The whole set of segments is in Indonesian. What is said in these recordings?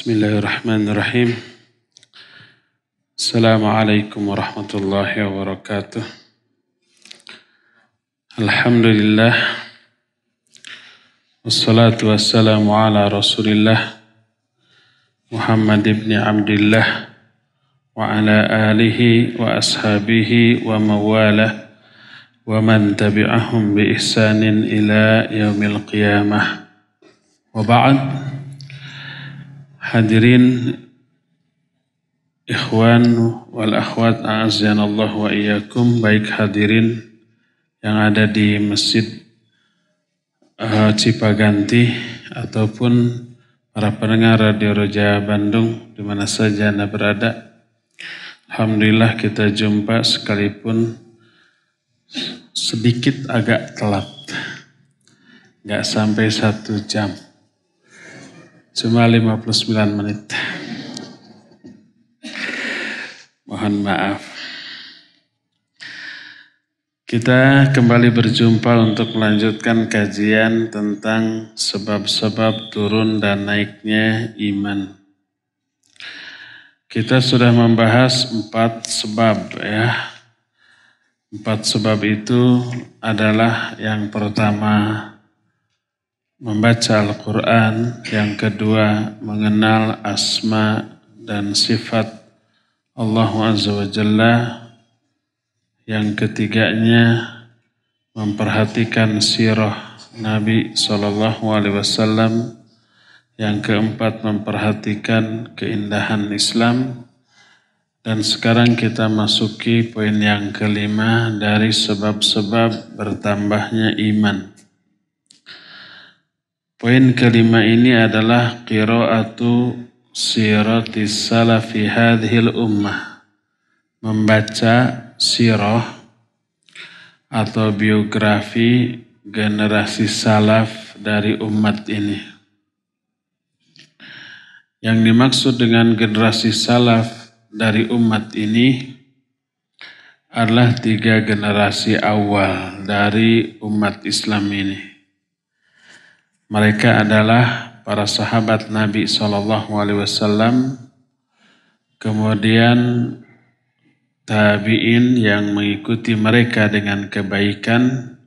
Bismillahirrahmanirrahim. Assalamualaikum warahmatullahi wabarakatuh. Alhamdulillah. Wassalatu wassalamu ala rasulillah Muhammad ibn Abdullah wa ala alihi wa ashabihi wa mawalah wa man tabi'ahum bi ihsanin ila yaumil qiyamah. Wa ba'd. Hadirin ikhwan wal akhwat a'azzanallah wa iyyakum baik hadirin yang ada di Masjid uh, Cipaganti ataupun para pendengar Radio Roja Bandung di mana saja Anda berada. Alhamdulillah kita jumpa sekalipun sedikit agak telat. Nggak sampai satu jam. Cuma 59 menit. Mohon maaf. Kita kembali berjumpa untuk melanjutkan kajian tentang sebab-sebab turun dan naiknya iman. Kita sudah membahas empat sebab ya. Empat sebab itu adalah yang pertama membaca Al-Quran, yang kedua mengenal asma dan sifat Allah Azza wa Jalla, yang ketiganya memperhatikan sirah Nabi Sallallahu Alaihi Wasallam, yang keempat memperhatikan keindahan Islam, dan sekarang kita masuki poin yang kelima dari sebab-sebab bertambahnya iman. Poin kelima ini adalah qiraatu siratis salafi hadhil ummah. Membaca sirah atau biografi generasi salaf dari umat ini. Yang dimaksud dengan generasi salaf dari umat ini adalah tiga generasi awal dari umat Islam ini. Mereka adalah para sahabat Nabi Shallallahu Alaihi Wasallam, kemudian tabiin yang mengikuti mereka dengan kebaikan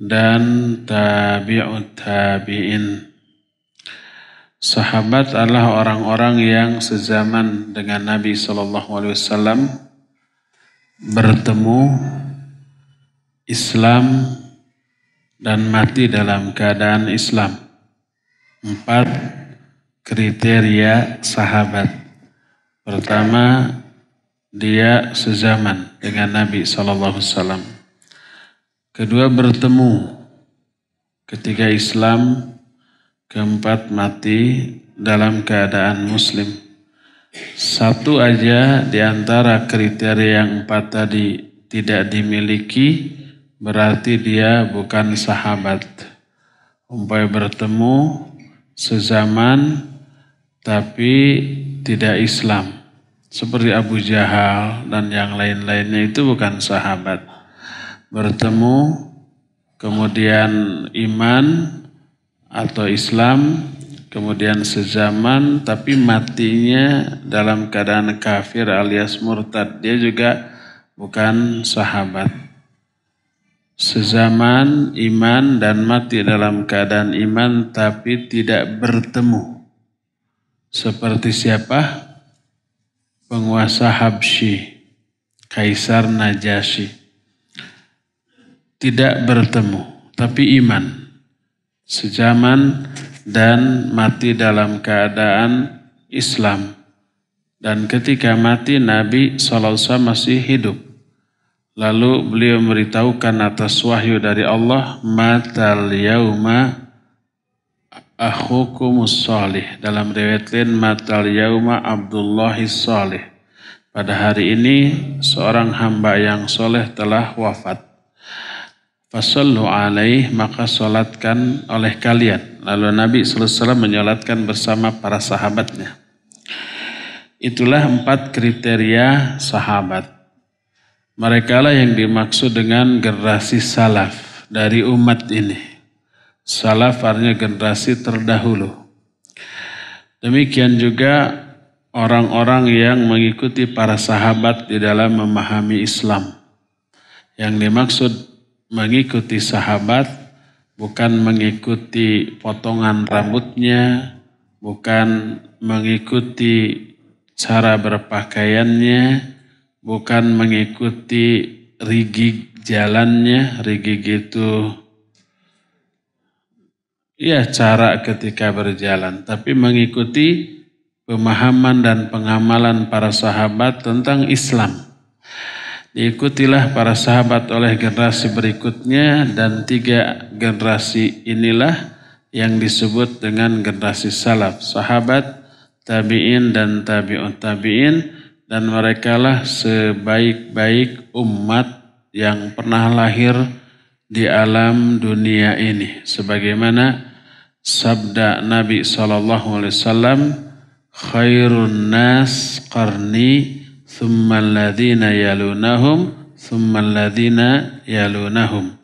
dan tabi'ut tabiin. Sahabat adalah orang-orang yang sezaman dengan Nabi Shallallahu Alaihi Wasallam bertemu Islam dan mati dalam keadaan Islam. Empat kriteria sahabat. Pertama, dia sezaman dengan Nabi SAW. Kedua, bertemu ketika Islam. Keempat, mati dalam keadaan Muslim. Satu aja di antara kriteria yang empat tadi tidak dimiliki, berarti dia bukan sahabat. Umpamanya bertemu sezaman tapi tidak Islam. Seperti Abu Jahal dan yang lain-lainnya itu bukan sahabat. Bertemu kemudian iman atau Islam kemudian sezaman tapi matinya dalam keadaan kafir alias murtad dia juga bukan sahabat sezaman iman dan mati dalam keadaan iman tapi tidak bertemu. Seperti siapa? Penguasa Habsyi, Kaisar Najasyi. Tidak bertemu, tapi iman. Sejaman dan mati dalam keadaan Islam. Dan ketika mati Nabi SAW masih hidup Lalu beliau memberitahukan atas wahyu dari Allah, matal yauma akhukumus salih. Dalam riwayat lain, matal yauma Abdullahis salih. Pada hari ini, seorang hamba yang soleh telah wafat. Fasallu alaih, maka solatkan oleh kalian. Lalu Nabi SAW menyolatkan bersama para sahabatnya. Itulah empat kriteria sahabat. Mereka lah yang dimaksud dengan generasi salaf dari umat ini. Salaf artinya generasi terdahulu. Demikian juga orang-orang yang mengikuti para sahabat di dalam memahami Islam. Yang dimaksud mengikuti sahabat bukan mengikuti potongan rambutnya, bukan mengikuti cara berpakaiannya, bukan mengikuti rigid jalannya, rigid itu ya cara ketika berjalan, tapi mengikuti pemahaman dan pengamalan para sahabat tentang Islam. Diikutilah para sahabat oleh generasi berikutnya dan tiga generasi inilah yang disebut dengan generasi salaf. Sahabat, tabi'in dan tabi'ut tabi'in dan merekalah sebaik-baik umat yang pernah lahir di alam dunia ini. Sebagaimana sabda Nabi Shallallahu Alaihi Wasallam khairun nas qarni thumma alladhina yalunahum thumma alladhina yalunahum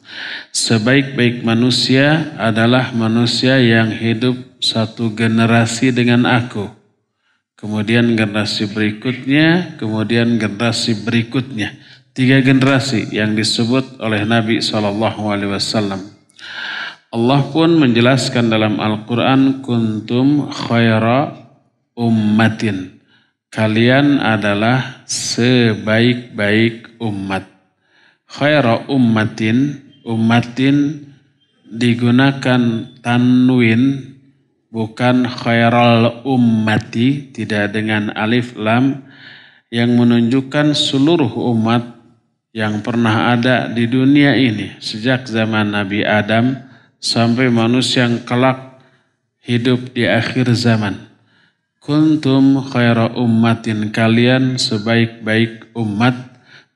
sebaik-baik manusia adalah manusia yang hidup satu generasi dengan aku kemudian generasi berikutnya kemudian generasi berikutnya tiga generasi yang disebut oleh Nabi Shallallahu Alaihi Wasallam Allah pun menjelaskan dalam Al-Quran kuntum khaira ummatin. Kalian adalah sebaik-baik umat. Khaira ummatin, ummatin digunakan tanwin bukan khairal ummati, tidak dengan alif lam yang menunjukkan seluruh umat yang pernah ada di dunia ini sejak zaman Nabi Adam sampai manusia yang kelak hidup di akhir zaman. Kuntum khaira ummatin kalian sebaik-baik umat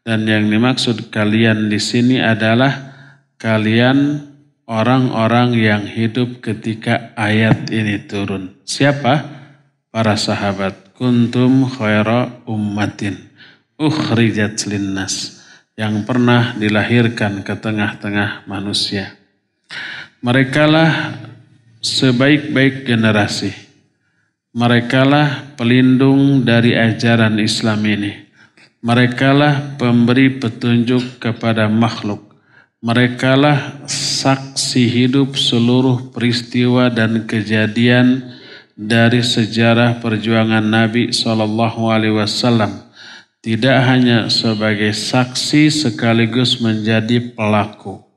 dan yang dimaksud kalian di sini adalah kalian orang-orang yang hidup ketika ayat ini turun. Siapa? Para sahabat. Kuntum khaira ummatin ukhrijat linnas yang pernah dilahirkan ke tengah-tengah manusia. Merekalah sebaik-baik generasi. Merekalah pelindung dari ajaran Islam ini. Merekalah pemberi petunjuk kepada makhluk. Merekalah saksi hidup seluruh peristiwa dan kejadian dari sejarah perjuangan Nabi Shallallahu Alaihi Wasallam. Tidak hanya sebagai saksi sekaligus menjadi pelaku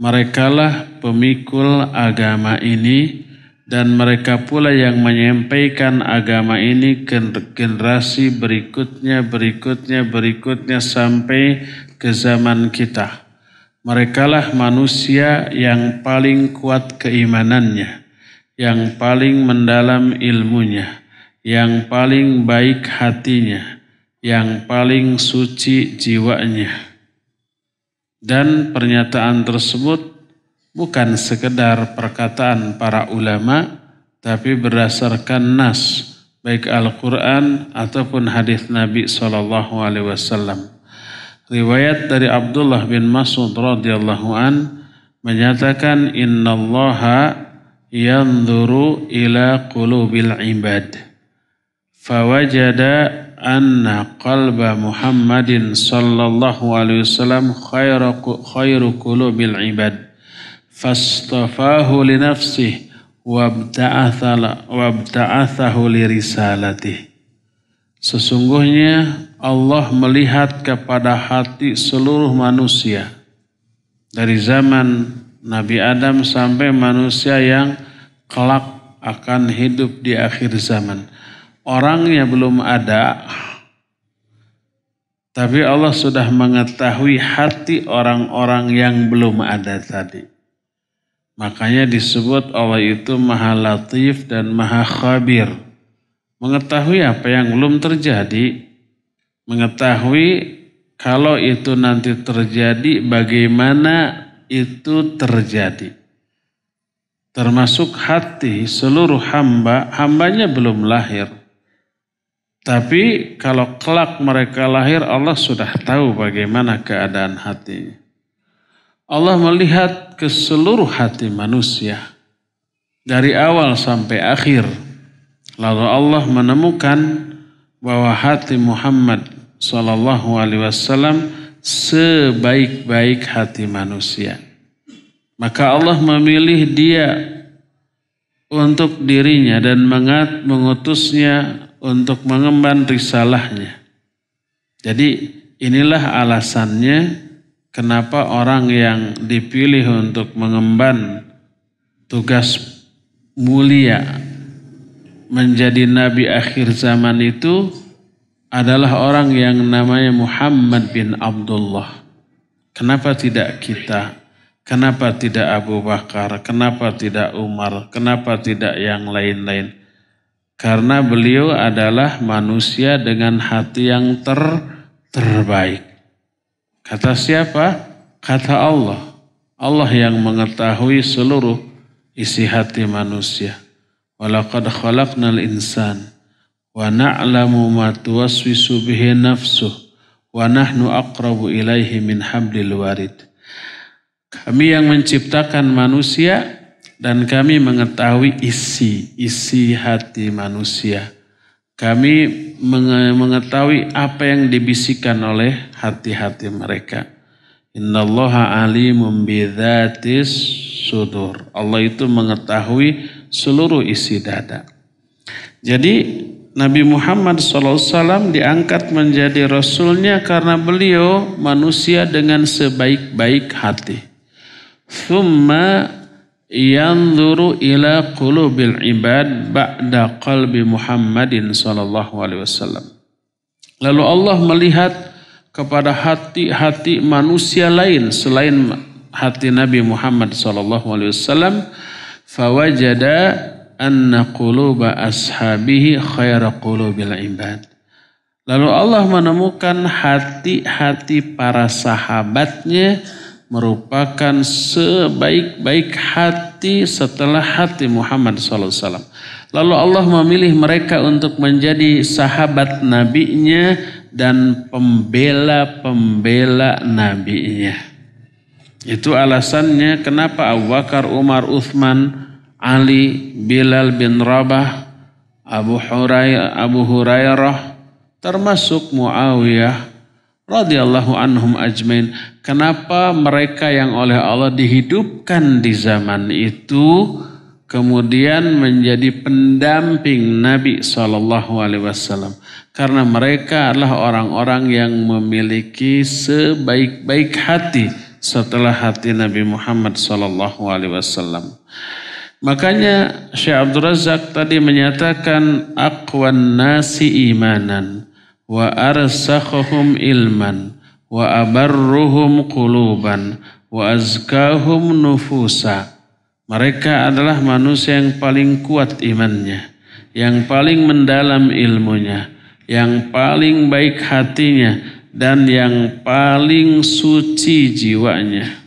Merekalah pemikul agama ini dan mereka pula yang menyampaikan agama ini ke generasi berikutnya, berikutnya, berikutnya sampai ke zaman kita. Merekalah manusia yang paling kuat keimanannya, yang paling mendalam ilmunya, yang paling baik hatinya, yang paling suci jiwanya dan pernyataan tersebut bukan sekedar perkataan para ulama, tapi berdasarkan nas, baik Al-Quran ataupun hadis Nabi Sallallahu Alaihi Wasallam. Riwayat dari Abdullah bin Mas'ud radhiyallahu an menyatakan Inna Allah yanzuru ila qulubil ibad. Fawajada anna qalba Muhammadin sallallahu alaihi wasallam khairu khairu qulubil ibad. Fastafahu li nafsihi wabta'athahu li risalati Sesungguhnya Allah melihat kepada hati seluruh manusia dari zaman Nabi Adam sampai manusia yang kelak akan hidup di akhir zaman orangnya belum ada, tapi Allah sudah mengetahui hati orang-orang yang belum ada tadi. Makanya disebut Allah itu maha latif dan maha khabir. Mengetahui apa yang belum terjadi. Mengetahui kalau itu nanti terjadi bagaimana itu terjadi. Termasuk hati seluruh hamba, hambanya belum lahir. Tapi kalau kelak mereka lahir, Allah sudah tahu bagaimana keadaan hatinya. Allah melihat ke seluruh hati manusia. Dari awal sampai akhir. Lalu Allah menemukan bahwa hati Muhammad Sallallahu Alaihi Wasallam sebaik-baik hati manusia. Maka Allah memilih dia untuk dirinya dan mengat mengutusnya untuk mengemban risalahnya. Jadi inilah alasannya kenapa orang yang dipilih untuk mengemban tugas mulia menjadi nabi akhir zaman itu adalah orang yang namanya Muhammad bin Abdullah. Kenapa tidak kita? Kenapa tidak Abu Bakar? Kenapa tidak Umar? Kenapa tidak yang lain-lain? Karena beliau adalah manusia dengan hati yang ter terbaik. Kata siapa? Kata Allah. Allah yang mengetahui seluruh isi hati manusia. Walaqad khalaqnal insan wa na'lamu ma tuwaswisu bihi nafsuh wa nahnu aqrabu ilaihi min hablil warid. Kami yang menciptakan manusia dan kami mengetahui isi isi hati manusia. Kami mengetahui apa yang dibisikkan oleh hati-hati mereka. Innallaha alimun bidzatis sudur. Allah itu mengetahui seluruh isi dada. Jadi Nabi Muhammad SAW diangkat menjadi rasulnya karena beliau manusia dengan sebaik-baik hati. Thumma yanzuru ila qulubil ibad ba'da qalbi Muhammadin wasallam. Lalu Allah melihat kepada hati-hati manusia lain selain hati Nabi Muhammad wasallam fawajada anna quluba ashabihi khaira qulubil ibad. Lalu Allah menemukan hati-hati para sahabatnya merupakan sebaik-baik hati setelah hati Muhammad SAW. Lalu Allah memilih mereka untuk menjadi sahabat nabinya dan pembela-pembela nabinya. Itu alasannya kenapa Abu Bakar, Umar, Uthman, Ali, Bilal bin Rabah, Abu Hurairah, Abu Hurairah termasuk Muawiyah radhiyallahu anhum ajmain. Kenapa mereka yang oleh Allah dihidupkan di zaman itu kemudian menjadi pendamping Nabi Shallallahu Alaihi Wasallam? Karena mereka adalah orang-orang yang memiliki sebaik-baik hati setelah hati Nabi Muhammad Shallallahu Alaihi Wasallam. Makanya Syekh Abdul Razak tadi menyatakan akwan nasi imanan wa arsakhahum ilman wa abarruhum quluban wa azkahum nufusa. Mereka adalah manusia yang paling kuat imannya, yang paling mendalam ilmunya, yang paling baik hatinya, dan yang paling suci jiwanya.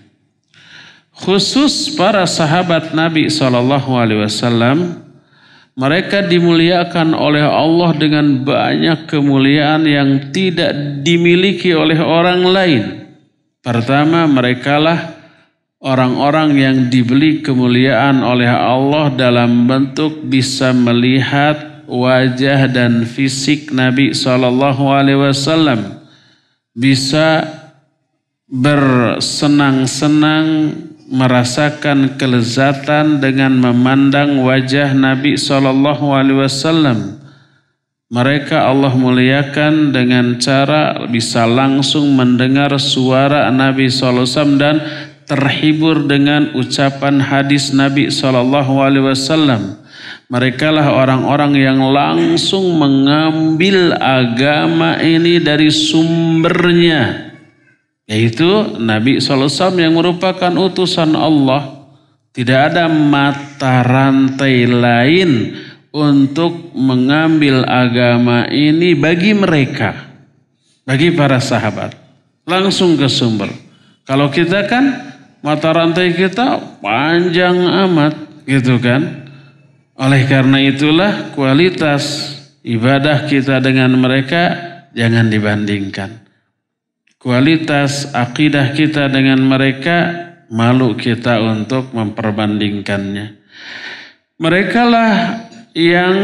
Khusus para sahabat Nabi SAW mereka dimuliakan oleh Allah dengan banyak kemuliaan yang tidak dimiliki oleh orang lain. Pertama, merekalah orang-orang yang dibeli kemuliaan oleh Allah dalam bentuk bisa melihat wajah dan fisik Nabi Shallallahu Alaihi Wasallam, bisa bersenang-senang merasakan kelezatan dengan memandang wajah Nabi Shallallahu Alaihi Wasallam. Mereka Allah muliakan dengan cara bisa langsung mendengar suara Nabi Alaihi Wasallam dan terhibur dengan ucapan hadis Nabi Shallallahu Alaihi Wasallam. Mereka lah orang-orang yang langsung mengambil agama ini dari sumbernya yaitu Nabi SAW yang merupakan utusan Allah. Tidak ada mata rantai lain untuk mengambil agama ini bagi mereka. Bagi para sahabat. Langsung ke sumber. Kalau kita kan mata rantai kita panjang amat gitu kan. Oleh karena itulah kualitas ibadah kita dengan mereka jangan dibandingkan kualitas akidah kita dengan mereka, malu kita untuk memperbandingkannya. Mereka lah yang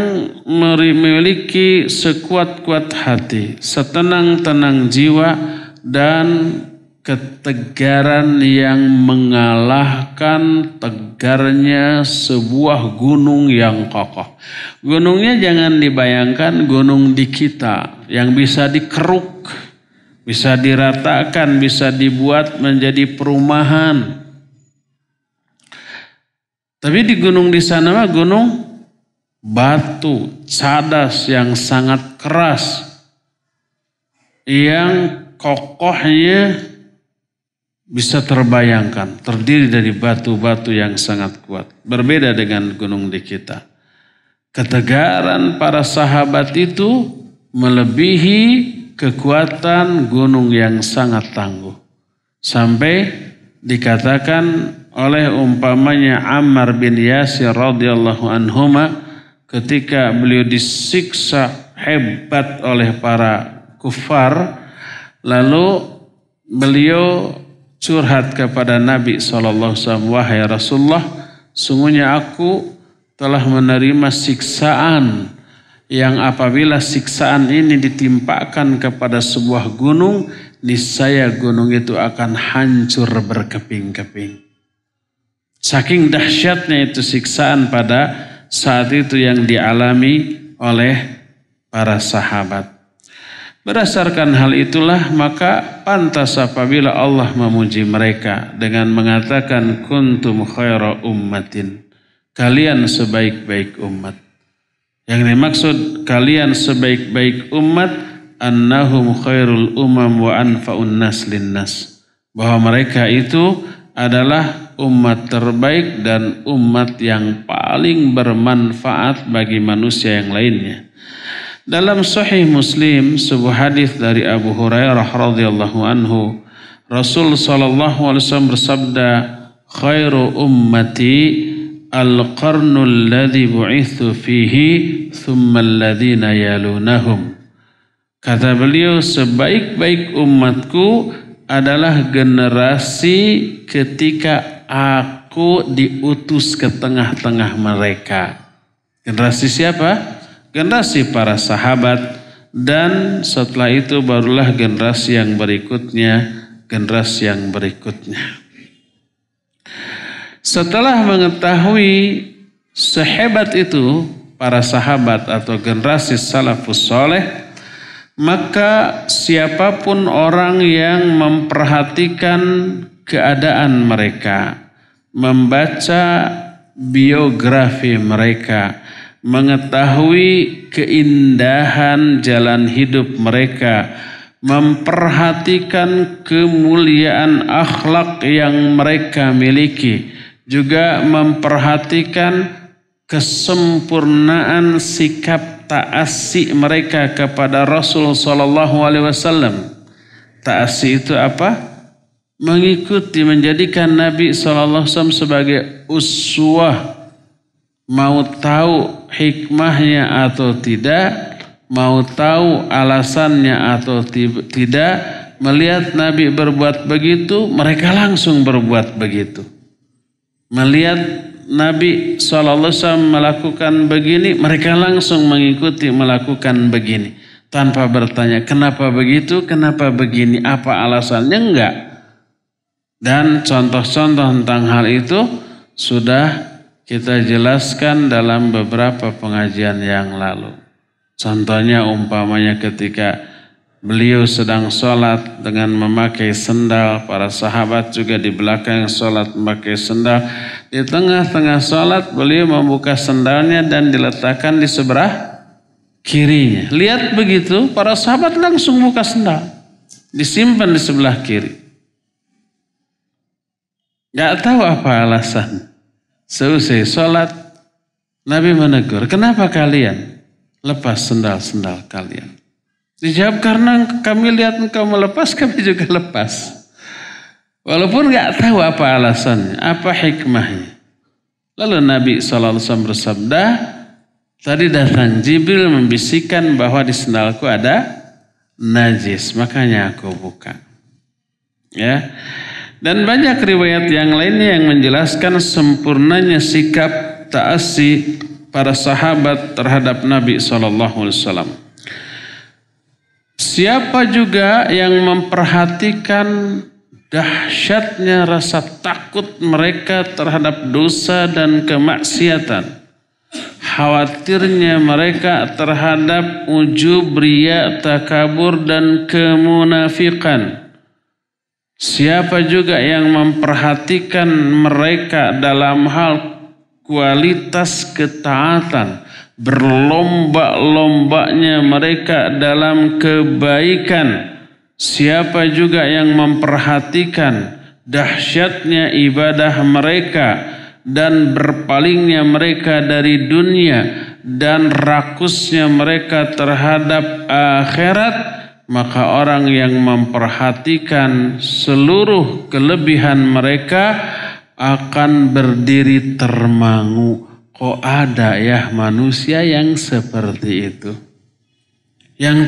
memiliki sekuat-kuat hati, setenang-tenang jiwa, dan ketegaran yang mengalahkan tegarnya sebuah gunung yang kokoh. Gunungnya jangan dibayangkan gunung di kita yang bisa dikeruk, bisa diratakan, bisa dibuat menjadi perumahan. Tapi di gunung di sana mah gunung batu cadas yang sangat keras yang kokohnya bisa terbayangkan terdiri dari batu-batu yang sangat kuat. Berbeda dengan gunung di kita. Ketegaran para sahabat itu melebihi kekuatan gunung yang sangat tangguh. Sampai dikatakan oleh umpamanya Ammar bin Yasir radhiyallahu anhuma ketika beliau disiksa hebat oleh para kufar lalu beliau curhat kepada Nabi SAW, wahai Rasulullah, sungguhnya aku telah menerima siksaan yang apabila siksaan ini ditimpakan kepada sebuah gunung, niscaya gunung itu akan hancur berkeping-keping. Saking dahsyatnya itu siksaan pada saat itu yang dialami oleh para sahabat. Berdasarkan hal itulah maka pantas apabila Allah memuji mereka dengan mengatakan kuntum khaira ummatin. Kalian sebaik-baik umat. Yang dimaksud kalian sebaik-baik umat annahum khairul umam wa anfa'un nas linnas. Bahwa mereka itu adalah umat terbaik dan umat yang paling bermanfaat bagi manusia yang lainnya. Dalam Sahih Muslim sebuah hadis dari Abu Hurairah radhiyallahu anhu, Rasul sallallahu alaihi wasallam bersabda, "Khairu ummati al-qarnu alladhi bu'ithu fihi thumma alladhina yalunahum." Kata beliau, sebaik-baik umatku adalah generasi ketika aku diutus ke tengah-tengah mereka. Generasi siapa? Generasi para sahabat dan setelah itu barulah generasi yang berikutnya, generasi yang berikutnya. Setelah mengetahui sehebat itu para sahabat atau generasi salafus soleh, maka siapa pun orang yang memperhatikan keadaan mereka, membaca biografi mereka, mengetahui keindahan jalan hidup mereka, memperhatikan kemuliaan akhlak yang mereka miliki, juga memperhatikan kesempurnaan sikap taasi mereka kepada Rasul Sallallahu Alaihi Wasallam. Taasi itu apa? Mengikuti, menjadikan Nabi Sallallahu Alaihi Wasallam sebagai uswah mau tahu hikmahnya atau tidak, mau tahu alasannya atau tidak, melihat Nabi berbuat begitu, mereka langsung berbuat begitu. Melihat Nabi SAW melakukan begini, mereka langsung mengikuti melakukan begini. Tanpa bertanya, kenapa begitu, kenapa begini, apa alasannya, enggak. Dan contoh-contoh tentang hal itu sudah kita jelaskan dalam beberapa pengajian yang lalu. Contohnya umpamanya ketika beliau sedang sholat dengan memakai sendal, para sahabat juga di belakang sholat memakai sendal. Di tengah-tengah sholat beliau membuka sendalnya dan diletakkan di sebelah kirinya. Lihat begitu, para sahabat langsung buka sendal. Disimpan di sebelah kiri. Gak tahu apa alasan. Selesai sholat, Nabi menegur, kenapa kalian lepas sendal-sendal kalian? Dijawab karena kami lihat engkau melepas, kami juga lepas. Walaupun nggak tahu apa alasannya, apa hikmahnya. Lalu Nabi SAW bersabda, tadi datang Jibril membisikkan bahwa di sendalku ada najis, makanya aku buka. Ya, dan banyak riwayat yang lainnya yang menjelaskan sempurnanya sikap taasi para sahabat terhadap Nabi SAW. Siapa juga yang memperhatikan dahsyatnya rasa takut mereka terhadap dosa dan kemaksiatan. Khawatirnya mereka terhadap ujub, ria, takabur dan kemunafikan. Siapa juga yang memperhatikan mereka dalam hal kualitas ketaatan, berlomba-lombanya mereka dalam kebaikan. Siapa juga yang memperhatikan dahsyatnya ibadah mereka dan berpalingnya mereka dari dunia dan rakusnya mereka terhadap akhirat maka orang yang memperhatikan seluruh kelebihan mereka akan berdiri termangu Kok ada ya manusia yang seperti itu? Yang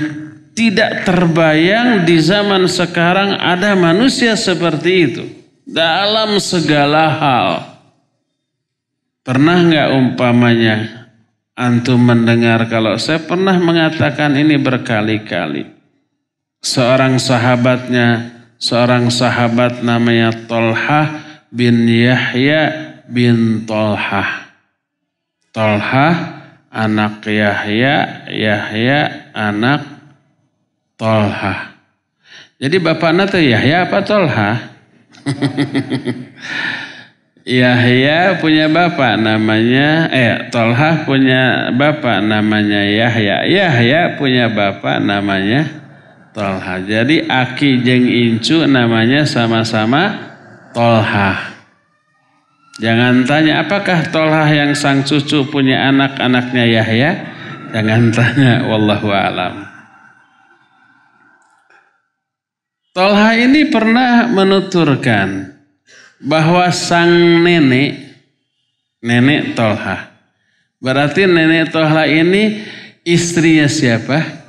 tidak terbayang di zaman sekarang ada manusia seperti itu. Dalam segala hal. Pernah nggak umpamanya antum mendengar kalau saya pernah mengatakan ini berkali-kali. Seorang sahabatnya, seorang sahabat namanya Tolhah bin Yahya bin Tolhah. Tolha anak Yahya, Yahya anak Tolha. Jadi bapaknya tuh Yahya apa Tolha? Yahya punya bapak namanya, eh Tolha punya bapak namanya Yahya. Yahya punya bapak namanya Tolha. Jadi Aki jeng Incu namanya sama-sama Tolha. Jangan tanya apakah Tolhah yang sang cucu punya anak-anaknya Yahya? Jangan tanya, wallahu alam. Tolha ini pernah menuturkan bahwa sang nenek, nenek Tolha. Berarti nenek Tolha ini istrinya siapa?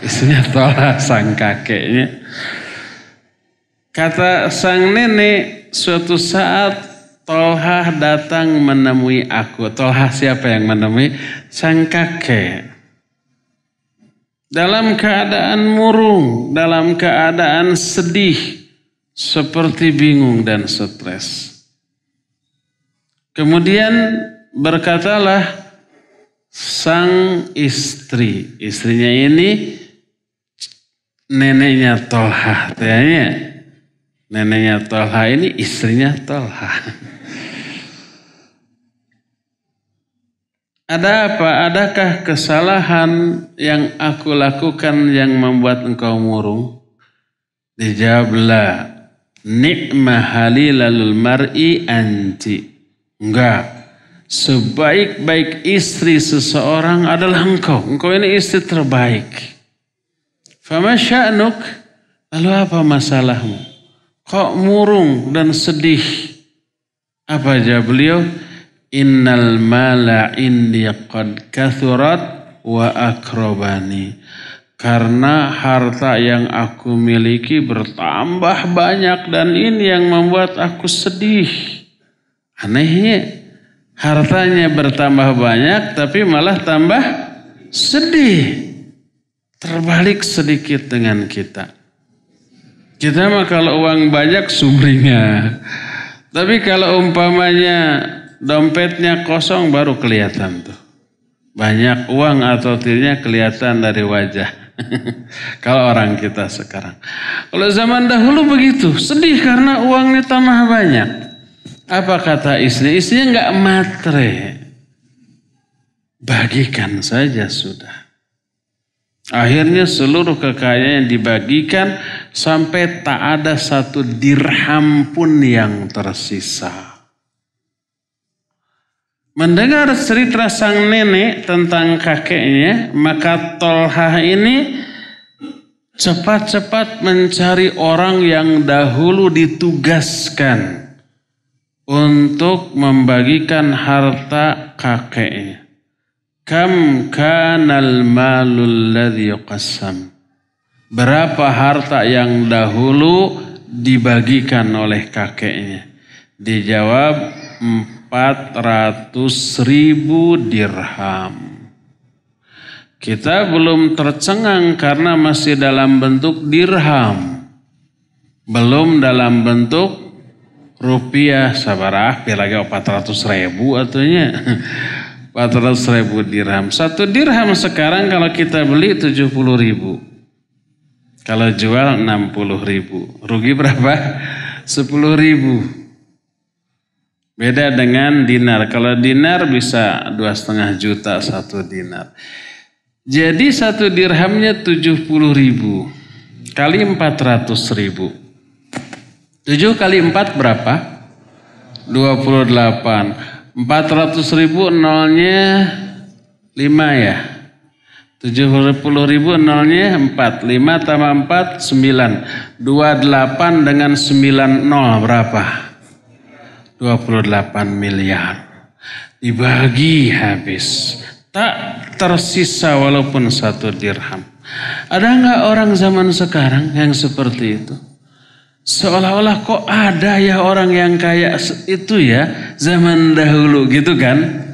Istrinya Tolha, sang kakeknya. Kata sang nenek, suatu saat Tolha datang menemui aku. Tolha siapa yang menemui? Sang kakek. Dalam keadaan murung, dalam keadaan sedih, seperti bingung dan stres. Kemudian berkatalah sang istri, istrinya ini neneknya Tolha, tanya. Neneknya Tolha ini istrinya Tolha. Ada apa? Adakah kesalahan yang aku lakukan yang membuat engkau murung? Dijawablah, nikmah halilalul mar'i anti. Enggak. Sebaik-baik istri seseorang adalah engkau. Engkau ini istri terbaik. Fama sya'nuk? Lalu apa masalahmu? Kok murung dan sedih? Apa jawab beliau? Innal mala indi qad kathurat wa akrobani. Karena harta yang aku miliki bertambah banyak dan ini yang membuat aku sedih. Anehnya hartanya bertambah banyak tapi malah tambah sedih. Terbalik sedikit dengan kita. Kita mah kalau uang banyak sumringah. Tapi kalau umpamanya dompetnya kosong baru kelihatan tuh. Banyak uang atau tidaknya kelihatan dari wajah. Kalau orang kita sekarang. Kalau zaman dahulu begitu, sedih karena uangnya tambah banyak. Apa kata istri? Istrinya nggak matre. Bagikan saja sudah. Akhirnya seluruh kekayaan dibagikan sampai tak ada satu dirham pun yang tersisa. Mendengar cerita sang nenek tentang kakeknya, maka Tolhah ini cepat-cepat mencari orang yang dahulu ditugaskan untuk membagikan harta kakeknya. Kam kanal malul ladhi qasam. Berapa harta yang dahulu dibagikan oleh kakeknya? Dijawab 400 ribu dirham. Kita belum tercengang karena masih dalam bentuk dirham. Belum dalam bentuk rupiah sabarah lagi 400 ribu artinya 400 ribu dirham. Satu dirham sekarang kalau kita beli 70 ribu. Kalau jual 60 ribu. Rugi berapa? 10 ribu. Beda dengan dinar. Kalau dinar bisa dua setengah juta satu dinar. Jadi satu dirhamnya 70 ribu. Kali 400 ribu. 7 kali 4 berapa? 28. 400 ribu nolnya 5 ya. 70 ribu nolnya 4. 5 tambah 4 9. 28 dengan 9 nol berapa? 28 miliar. Dibagi habis. Tak tersisa walaupun satu dirham. Ada nggak orang zaman sekarang yang seperti itu? Seolah-olah kok ada ya orang yang kayak itu ya zaman dahulu gitu kan.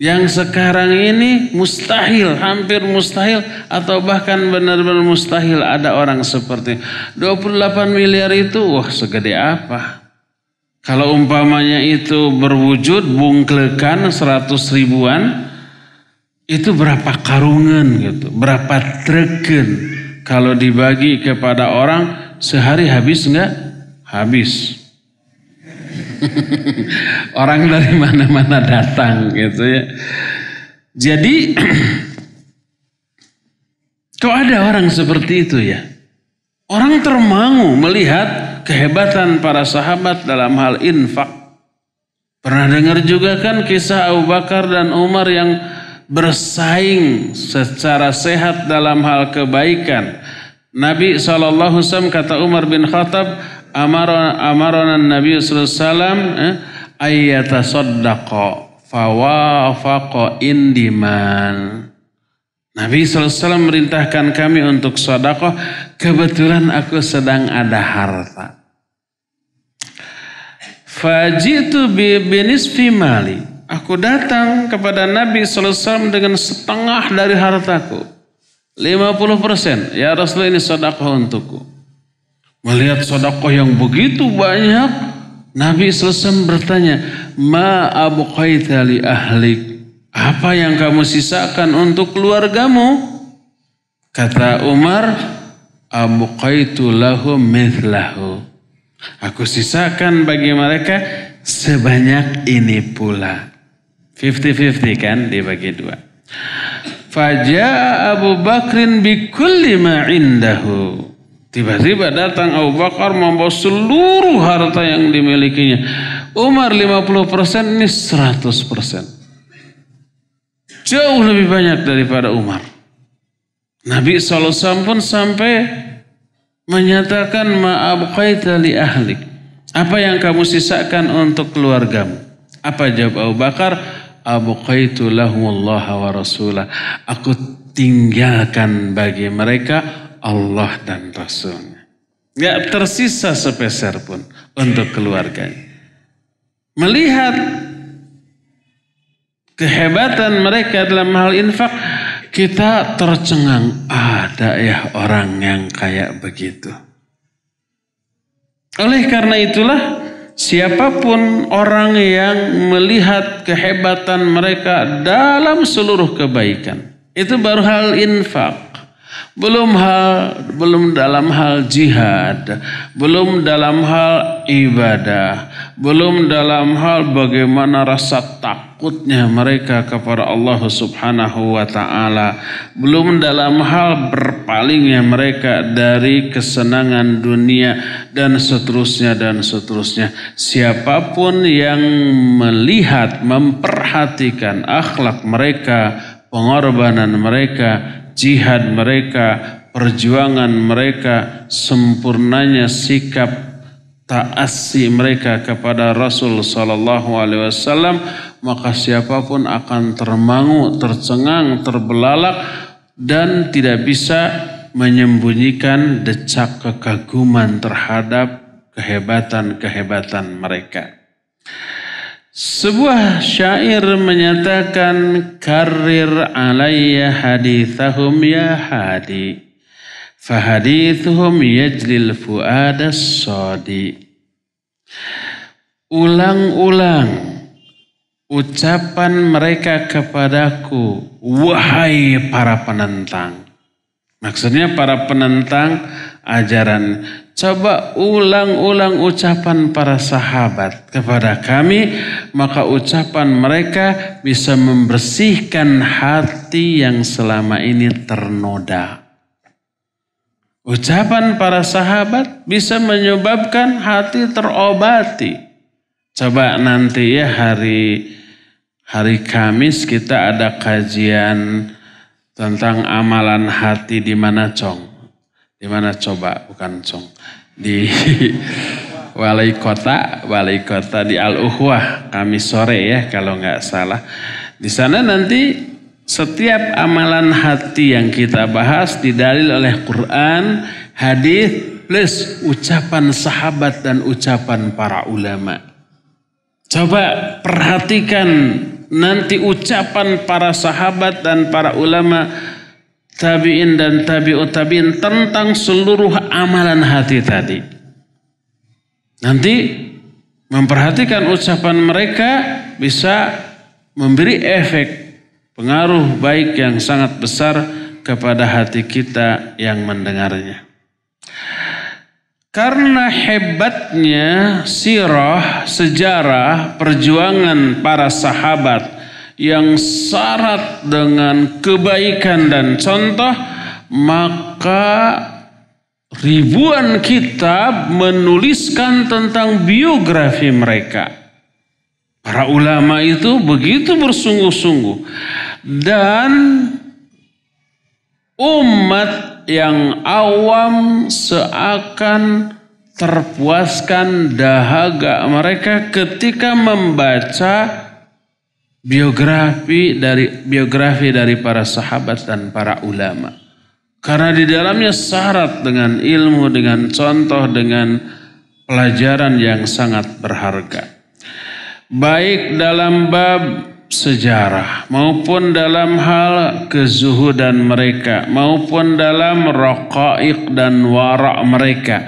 Yang sekarang ini mustahil, hampir mustahil atau bahkan benar-benar mustahil ada orang seperti 28 miliar itu wah segede apa. Kalau umpamanya itu berwujud bungklekan 100 ribuan itu berapa karungan gitu, berapa treken kalau dibagi kepada orang sehari habis enggak? Habis. Orang dari mana-mana datang gitu ya. Jadi kok ada orang seperti itu ya? Orang termangu melihat kehebatan para sahabat dalam hal infak. Pernah dengar juga kan kisah Abu Bakar dan Umar yang bersaing secara sehat dalam hal kebaikan Nabi SAW kata Umar bin Khattab amaran amaran Nabi SAW eh, ayyata saddaqa fawafaqa indiman. Nabi SAW merintahkan kami untuk sodakoh. Kebetulan aku sedang ada harta. Fajitu binis fimali. Aku datang kepada Nabi SAW dengan setengah dari hartaku. 50 persen. Ya Rasulullah ini sodakoh untukku. Melihat sodakoh yang begitu banyak. Nabi selesai bertanya. Ma abu li ahlik. Apa yang kamu sisakan untuk keluargamu? Kata Umar. Abu lahu mithlahu. Aku sisakan bagi mereka sebanyak ini pula. 50-50 kan dibagi dua. Faja'a Abu Bakrin bikulli ma indahu. Tiba-tiba datang Abu Bakar membawa seluruh harta yang dimilikinya. Umar 50% ini 100%. Jauh lebih banyak daripada Umar. Nabi SAW pun sampai menyatakan ma'abqaita li ahlik. Apa yang kamu sisakan untuk keluargamu? Apa jawab Abu Bakar? Abqaitu lahumullah wa rasulah. Aku tinggalkan bagi mereka Allah dan Rasulnya. Gak tersisa sepeser pun untuk keluarganya. Melihat kehebatan mereka dalam hal infak, kita tercengang ada ya orang yang kayak begitu. Oleh karena itulah Siapa pun orang yang melihat kehebatan mereka dalam seluruh kebaikan. Itu baru hal infak. Belum hal belum dalam hal jihad, belum dalam hal ibadah, belum dalam hal bagaimana rasa takutnya mereka kepada Allah Subhanahu wa taala, belum dalam hal berpalingnya mereka dari kesenangan dunia dan seterusnya dan seterusnya. Siapa pun yang melihat, memperhatikan akhlak mereka, pengorbanan mereka, jihad mereka, perjuangan mereka, sempurnanya sikap taasi mereka kepada Rasul Sallallahu Alaihi Wasallam, maka siapa pun akan termangu, tercengang, terbelalak dan tidak bisa menyembunyikan decak kekaguman terhadap kehebatan-kehebatan mereka. Sebuah syair menyatakan karir alayya hadithahum ya hadi fahadithuhum yajlil fuadas sadi Ulang-ulang ucapan mereka kepadaku wahai para penentang Maksudnya para penentang ajaran. Coba ulang-ulang ucapan para sahabat kepada kami, maka ucapan mereka bisa membersihkan hati yang selama ini ternoda. Ucapan para sahabat bisa menyebabkan hati terobati. Coba nanti ya hari hari Kamis kita ada kajian tentang amalan hati di mana cong? Di mana coba? Bukan cong. Di Walai Kota, Walai Kota di Al Uhwah kami sore ya kalau nggak salah. Di sana nanti setiap amalan hati yang kita bahas didalil oleh Quran, hadis plus ucapan sahabat dan ucapan para ulama. Coba perhatikan nanti ucapan para sahabat dan para ulama tabi'in dan tabi'ut tabi'in tentang seluruh amalan hati tadi. Nanti memperhatikan ucapan mereka bisa memberi efek pengaruh baik yang sangat besar kepada hati kita yang mendengarnya. Karena hebatnya sirah, sejarah, perjuangan para sahabat yang syarat dengan kebaikan dan contoh, maka ribuan kitab menuliskan tentang biografi mereka. Para ulama itu begitu bersungguh-sungguh dan umat yang awam seakan terpuaskan dahaga mereka ketika membaca biografi dari biografi dari para sahabat dan para ulama. Karena di dalamnya syarat dengan ilmu, dengan contoh, dengan pelajaran yang sangat berharga. Baik dalam bab sejarah maupun dalam hal kezuhudan mereka maupun dalam raqaik dan warak mereka.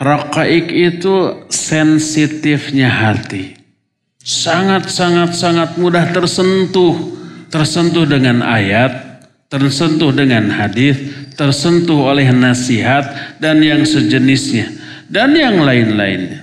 Raqaik itu sensitifnya hati. Sangat sangat sangat mudah tersentuh, tersentuh dengan ayat, tersentuh dengan hadis, tersentuh oleh nasihat dan yang sejenisnya dan yang lain-lainnya.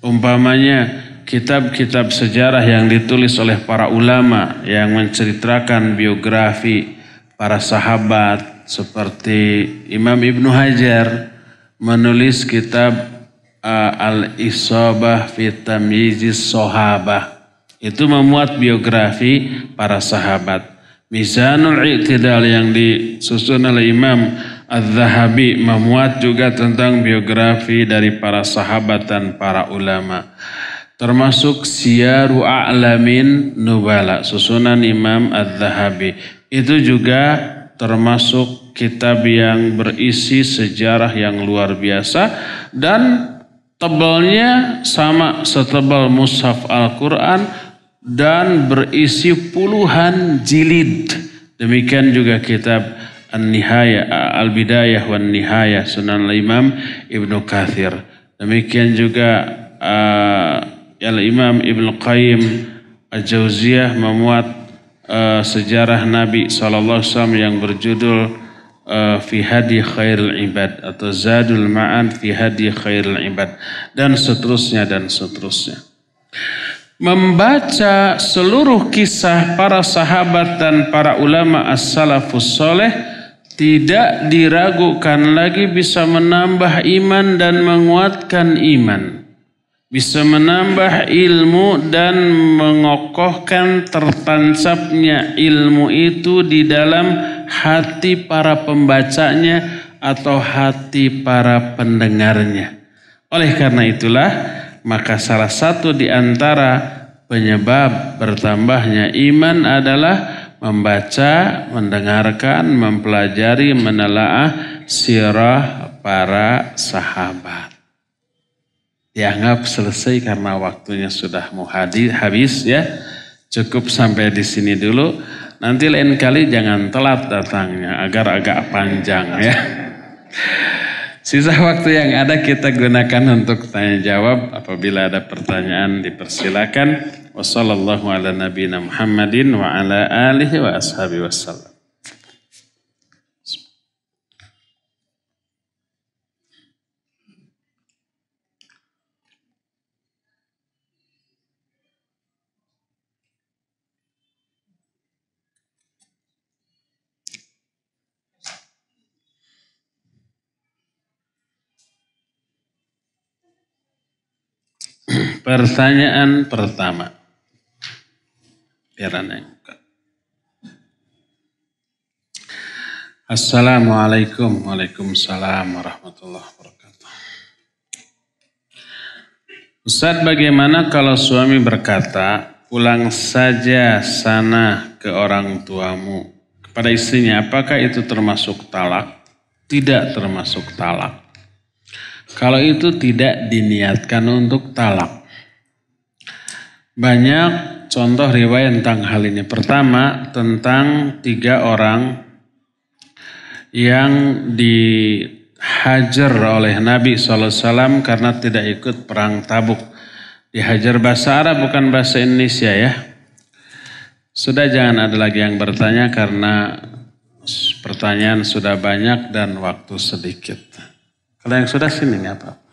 Umpamanya kitab-kitab sejarah yang ditulis oleh para ulama yang menceritakan biografi para sahabat seperti Imam Ibnu Hajar menulis kitab uh, Al-Isabah fi Tamyizis Sahabah itu memuat biografi para sahabat. Mizanul I'tidal yang disusun oleh Imam Az-Zahabi memuat juga tentang biografi dari para sahabat dan para ulama. Termasuk Siyaru A'lamin Nubala susunan Imam Az-Zahabi. Itu juga termasuk kitab yang berisi sejarah yang luar biasa dan tebalnya sama setebal mushaf Al-Quran dan berisi puluhan jilid. Demikian juga kitab An-Nihaya Al-Bidayah wan Nihaya Sunan Imam Ibnu Kathir demikian juga uh, Al-Imam Ibn Qayyim Al-Jauziyah memuat uh, sejarah Nabi SAW yang berjudul uh, Fi Hadi Khairul Ibad atau Zadul Ma'an Fi Hadi Khairul Ibad dan seterusnya dan seterusnya. Membaca seluruh kisah para sahabat dan para ulama as-salafus soleh tidak diragukan lagi bisa menambah iman dan menguatkan iman bisa menambah ilmu dan mengokohkan tertancapnya ilmu itu di dalam hati para pembacanya atau hati para pendengarnya. Oleh karena itulah, maka salah satu di antara penyebab bertambahnya iman adalah membaca, mendengarkan, mempelajari, menelaah sirah para sahabat. Di dianggap selesai karena waktunya sudah mau habis ya. Cukup sampai di sini dulu. Nanti lain kali jangan telat datangnya agar agak panjang ya. Sisa waktu yang ada kita gunakan untuk tanya jawab. Apabila ada pertanyaan dipersilakan. Wassalamualaikum Muhammadin wa ala alihi wa ashabi wassalam. Pertanyaan pertama. Biar Assalamualaikum Waalaikumsalam warahmatullahi wabarakatuh. Ustaz bagaimana kalau suami berkata pulang saja sana ke orang tuamu kepada istrinya apakah itu termasuk talak? Tidak termasuk talak. Kalau itu tidak diniatkan untuk talak. Banyak contoh riwayat tentang hal ini. Pertama, tentang tiga orang yang dihajar oleh Nabi SAW karena tidak ikut perang tabuk. Dihajar bahasa Arab bukan bahasa Indonesia ya. Sudah jangan ada lagi yang bertanya karena pertanyaan sudah banyak dan waktu sedikit. Kalau yang sudah sini nggak apa-apa.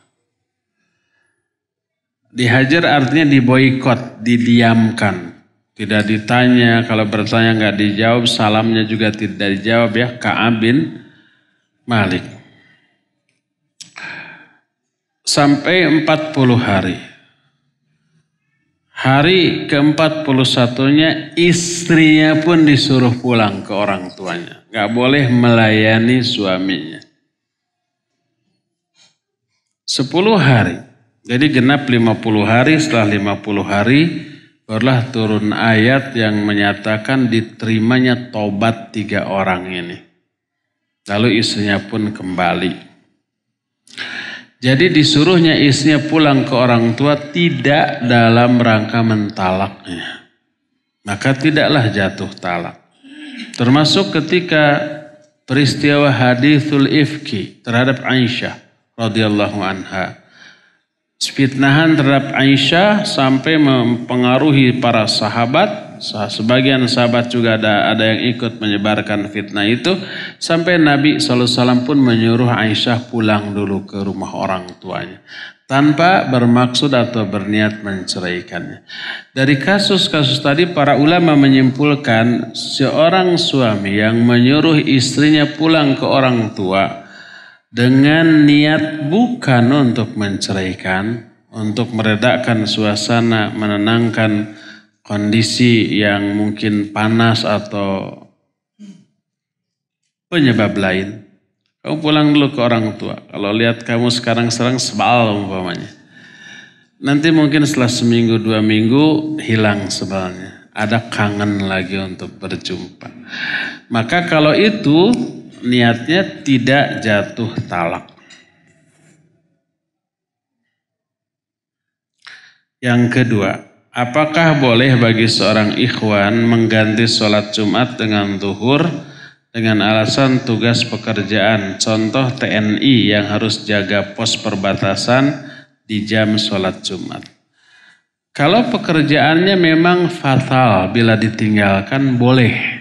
Dihajar artinya diboikot, didiamkan. Tidak ditanya, kalau bertanya nggak dijawab, salamnya juga tidak dijawab ya. Ka'ab bin Malik. Sampai 40 hari. Hari ke-41-nya istrinya pun disuruh pulang ke orang tuanya. Gak boleh melayani suaminya. Sepuluh hari. Jadi genap lima puluh hari, setelah lima puluh hari barulah turun ayat yang menyatakan diterimanya tobat tiga orang ini. Lalu istrinya pun kembali. Jadi disuruhnya istrinya pulang ke orang tua tidak dalam rangka mentalaknya. Maka tidaklah jatuh talak. Termasuk ketika peristiwa hadithul ifki terhadap Aisyah radhiyallahu anha. Fitnahan terhadap Aisyah sampai mempengaruhi para sahabat. Sebagian sahabat juga ada ada yang ikut menyebarkan fitnah itu sampai Nabi SAW pun menyuruh Aisyah pulang dulu ke rumah orang tuanya tanpa bermaksud atau berniat menceraikannya. Dari kasus-kasus tadi para ulama menyimpulkan seorang suami yang menyuruh istrinya pulang ke orang tua dengan niat bukan untuk menceraikan, untuk meredakan suasana, menenangkan kondisi yang mungkin panas atau penyebab lain. Kamu pulang dulu ke orang tua. Kalau lihat kamu sekarang-serang sebal umpamanya. Nanti mungkin setelah seminggu dua minggu hilang sebalnya. Ada kangen lagi untuk berjumpa. Maka kalau itu niatnya tidak jatuh talak. Yang kedua, apakah boleh bagi seorang ikhwan mengganti sholat Jumat dengan zuhur dengan alasan tugas pekerjaan? Contoh TNI yang harus jaga pos perbatasan di jam sholat Jumat. Kalau pekerjaannya memang fatal bila ditinggalkan boleh.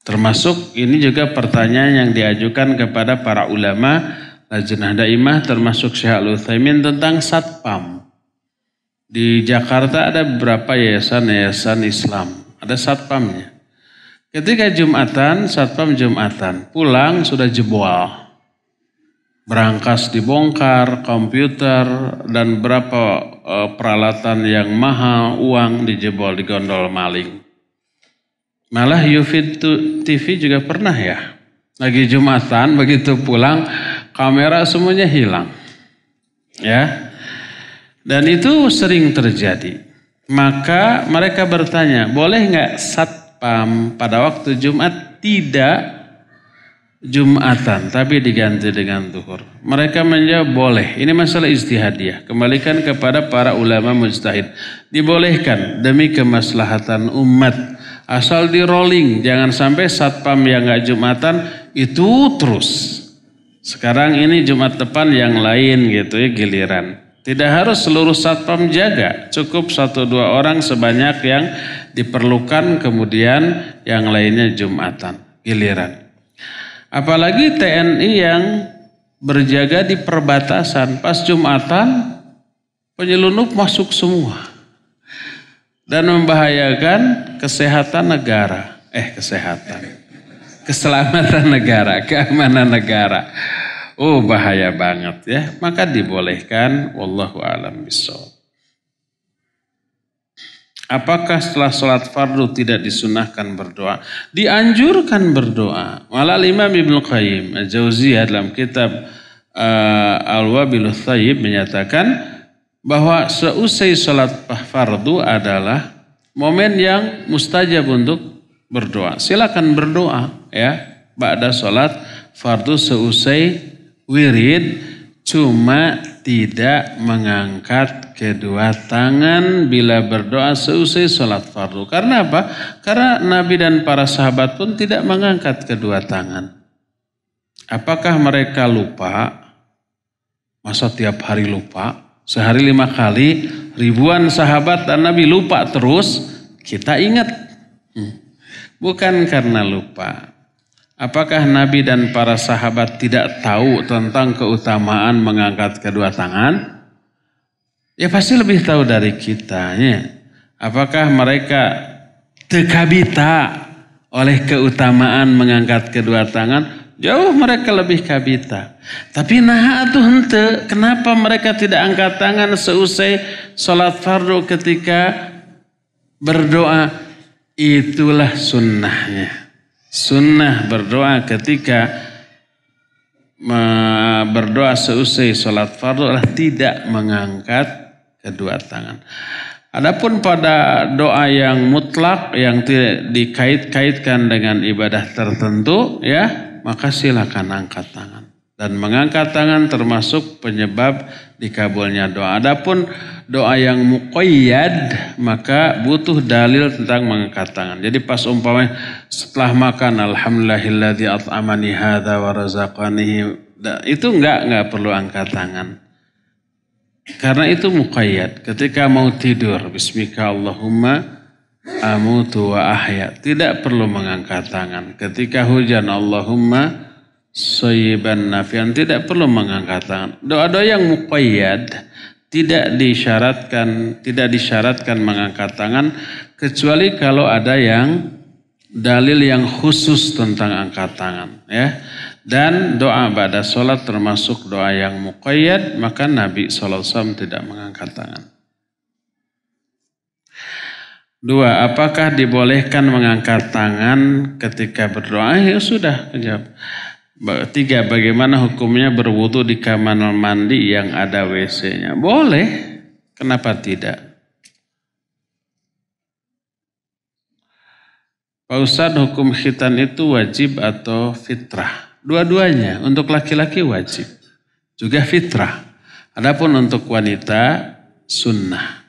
Termasuk ini juga pertanyaan yang diajukan kepada para ulama Lajnah Daimah termasuk Syekh Al-Utsaimin tentang satpam. Di Jakarta ada beberapa yayasan-yayasan Islam, ada satpamnya. Ketika Jumatan, satpam Jumatan, pulang sudah jebol. Berangkas dibongkar, komputer, dan berapa uh, peralatan yang mahal, uang dijebol, digondol maling. Malah Yufid TV juga pernah ya. Lagi Jumatan begitu pulang kamera semuanya hilang. Ya. Dan itu sering terjadi. Maka mereka bertanya, boleh nggak satpam pada waktu Jumat tidak Jumatan, tapi diganti dengan duhur. Mereka menjawab boleh. Ini masalah istihadiah. Kembalikan kepada para ulama mujtahid. Dibolehkan demi kemaslahatan umat. Asal di rolling, jangan sampai satpam yang nggak Jumatan itu terus. Sekarang ini Jumat depan yang lain gitu ya giliran. Tidak harus seluruh satpam jaga, cukup satu dua orang sebanyak yang diperlukan kemudian yang lainnya Jumatan, giliran. Apalagi TNI yang berjaga di perbatasan pas Jumatan penyelundup masuk semua dan membahayakan kesehatan negara. Eh kesehatan. Keselamatan negara, keamanan negara. Oh bahaya banget ya. Maka dibolehkan wallahu alam bisawab. Apakah setelah sholat fardu tidak disunahkan berdoa? Dianjurkan berdoa. Malah Imam Ibn Qayyim Al-Jauziyah dalam kitab uh, Al-Wabil Thayyib menyatakan bahwa seusai sholat fardu adalah momen yang mustajab untuk berdoa. Silakan berdoa ya. Ba'da sholat fardu seusai wirid cuma tidak mengangkat kedua tangan bila berdoa seusai sholat fardu. Karena apa? Karena Nabi dan para sahabat pun tidak mengangkat kedua tangan. Apakah mereka lupa? Masa tiap hari lupa? Sehari lima kali, ribuan sahabat dan Nabi lupa terus, kita ingat. Hmm. Bukan karena lupa. Apakah Nabi dan para sahabat tidak tahu tentang keutamaan mengangkat kedua tangan? Ya pasti lebih tahu dari kita. Ya. Apakah mereka tekabita oleh keutamaan mengangkat kedua tangan? Jauh mereka lebih kabita. Tapi nah itu hente. Kenapa mereka tidak angkat tangan seusai sholat fardu ketika berdoa? Itulah sunnahnya. Sunnah berdoa ketika berdoa seusai sholat fardu adalah tidak mengangkat kedua tangan. Adapun pada doa yang mutlak yang tidak dikait-kaitkan dengan ibadah tertentu ya maka silakan angkat tangan dan mengangkat tangan termasuk penyebab dikabulnya doa. Adapun doa yang muqayyad maka butuh dalil tentang mengangkat tangan. Jadi pas umpamanya setelah makan alhamdulillahilladzi at'amani hadza wa razaqani itu enggak enggak perlu angkat tangan. Karena itu muqayyad. Ketika mau tidur bismika Allahumma amutu wa ahya tidak perlu mengangkat tangan. Ketika hujan Allahumma sayyiban nafian tidak perlu mengangkat tangan. Doa-doa yang muqayyad tidak disyaratkan tidak disyaratkan mengangkat tangan kecuali kalau ada yang dalil yang khusus tentang angkat tangan ya dan doa pada sholat termasuk doa yang muqayyad maka Nabi SAW tidak mengangkat tangan Dua, apakah dibolehkan mengangkat tangan ketika berdoa? Ya sudah, jawab. Tiga, bagaimana hukumnya berwudu di kamar mandi yang ada WC-nya? Boleh, kenapa tidak? Pak Ustadz, hukum khitan itu wajib atau fitrah? Dua-duanya, untuk laki-laki wajib. Juga fitrah. Adapun untuk wanita, sunnah.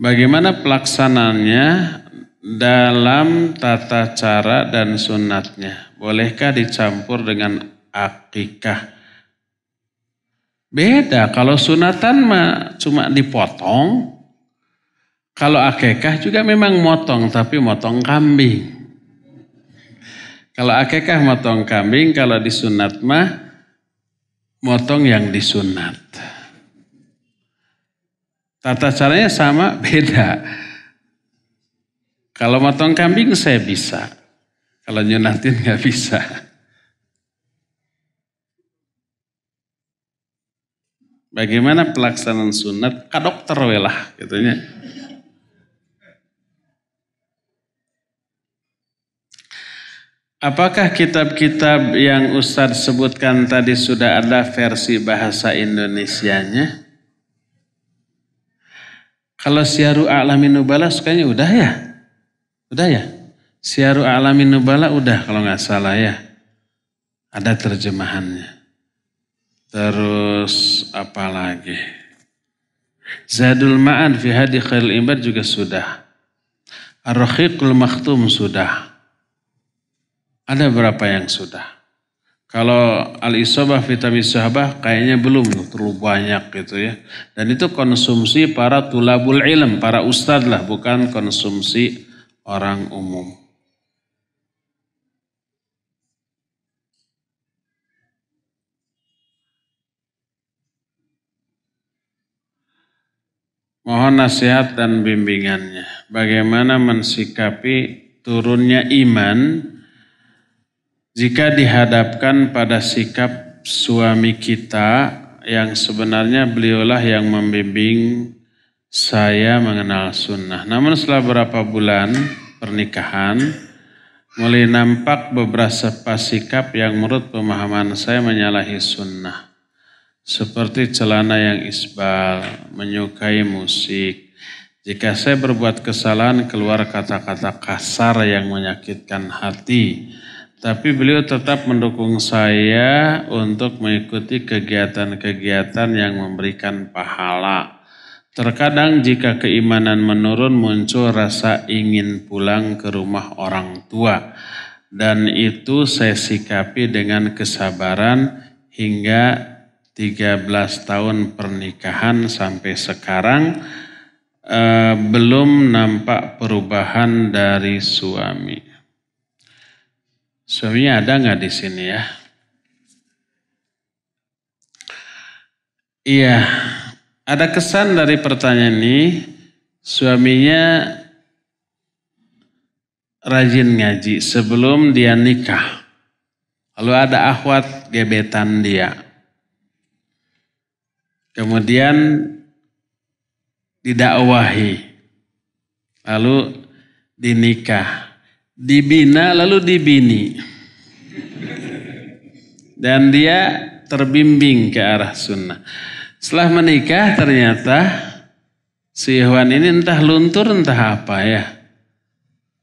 Bagaimana pelaksanaannya dalam tata cara dan sunatnya? Bolehkah dicampur dengan akikah? Beda, kalau sunatan mah cuma dipotong. Kalau akikah juga memang motong, tapi motong kambing. Kalau akikah motong kambing, kalau disunat mah motong yang disunat. Tata caranya sama, beda. Kalau motong kambing saya bisa. Kalau nyunatin nggak bisa. Bagaimana pelaksanaan sunat? Ka dokter welah gitunya. Apakah kitab-kitab yang Ustadz sebutkan tadi sudah ada versi bahasa Indonesianya? Kalau Syaru A'lamin Nubala sukanya udah ya? Udah ya? Syiaru Alamin Nubala udah kalau nggak salah ya. Ada terjemahannya. Terus apa lagi? Zadul Ma'an fi hadi khairul ibad juga sudah. Ar-Rahiqul Maktum sudah. Ada berapa yang sudah? Kalau Al-Isobah Vitamin Sahabah kayaknya belum terlalu banyak gitu ya. Dan itu konsumsi para tulabul ilm, para ustadz lah, bukan konsumsi orang umum. Mohon nasihat dan bimbingannya. Bagaimana mensikapi turunnya iman jika dihadapkan pada sikap suami kita yang sebenarnya beliaulah yang membimbing saya mengenal sunnah. Namun setelah beberapa bulan pernikahan, mulai nampak beberapa sikap yang menurut pemahaman saya menyalahi sunnah. Seperti celana yang isbal, menyukai musik. Jika saya berbuat kesalahan keluar kata-kata kasar yang menyakitkan hati. Tapi beliau tetap mendukung saya untuk mengikuti kegiatan-kegiatan yang memberikan pahala. Terkadang jika keimanan menurun muncul rasa ingin pulang ke rumah orang tua. Dan itu saya sikapi dengan kesabaran hingga 13 tahun pernikahan sampai sekarang eh, belum nampak perubahan dari suami. Suaminya ada nggak di sini ya? Iya, ada kesan dari pertanyaan ini suaminya rajin ngaji sebelum dia nikah. Lalu ada akhwat gebetan dia. Kemudian didakwahi. Lalu dinikah. Dibina lalu dibini. Dan dia terbimbing ke arah sunnah. Setelah menikah ternyata si Ikhwan ini entah luntur entah apa ya.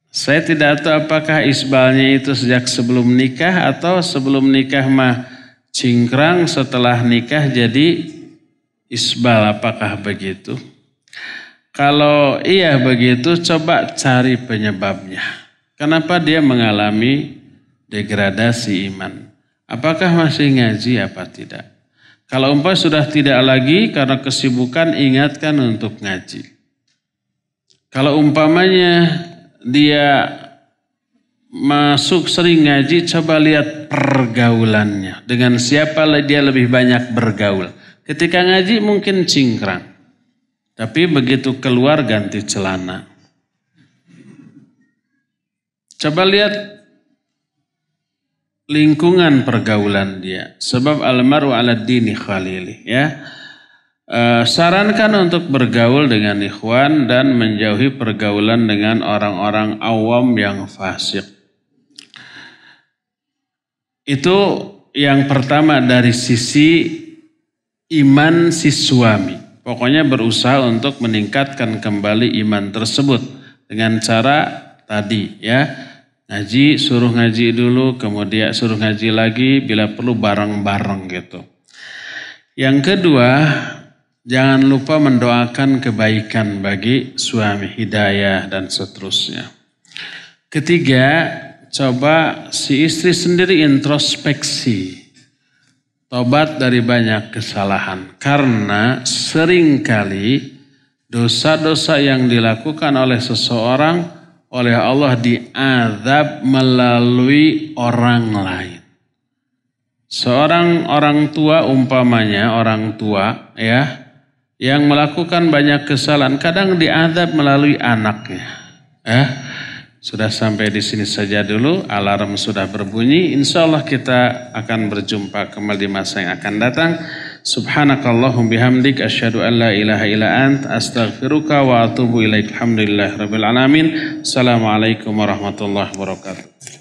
Saya tidak tahu apakah isbalnya itu sejak sebelum nikah atau sebelum nikah mah cingkrang setelah nikah jadi isbal apakah begitu? Kalau iya begitu coba cari penyebabnya. Kenapa dia mengalami degradasi iman? Apakah masih ngaji apa tidak? Kalau umpah sudah tidak lagi karena kesibukan ingatkan untuk ngaji. Kalau umpamanya dia masuk sering ngaji, coba lihat pergaulannya. Dengan siapa dia lebih banyak bergaul. Ketika ngaji mungkin cingkrang. Tapi begitu keluar ganti celana. Coba lihat lingkungan pergaulan dia. Sebab almaru ala dini khalili. Ya. E, sarankan untuk bergaul dengan ikhwan dan menjauhi pergaulan dengan orang-orang awam yang fasik. Itu yang pertama dari sisi iman si suami. Pokoknya berusaha untuk meningkatkan kembali iman tersebut dengan cara tadi ya. Ngaji, suruh ngaji dulu, kemudian suruh ngaji lagi bila perlu bareng-bareng gitu. Yang kedua, jangan lupa mendoakan kebaikan bagi suami hidayah dan seterusnya. Ketiga, coba si istri sendiri introspeksi tobat dari banyak kesalahan. Karena sering kali dosa-dosa yang dilakukan oleh seseorang oleh Allah diazab melalui orang lain. Seorang orang tua umpamanya orang tua ya yang melakukan banyak kesalahan kadang diazab melalui anaknya. Ya. Sudah sampai di sini saja dulu, alarm sudah berbunyi. Insya Allah kita akan berjumpa kembali di masa yang akan datang. Subhanakallahum bihamdik asyhadu an la ilaha illa ant astaghfiruka wa atubu ilaik. Alhamdulillah rabbil alamin. Assalamualaikum warahmatullahi wabarakatuh.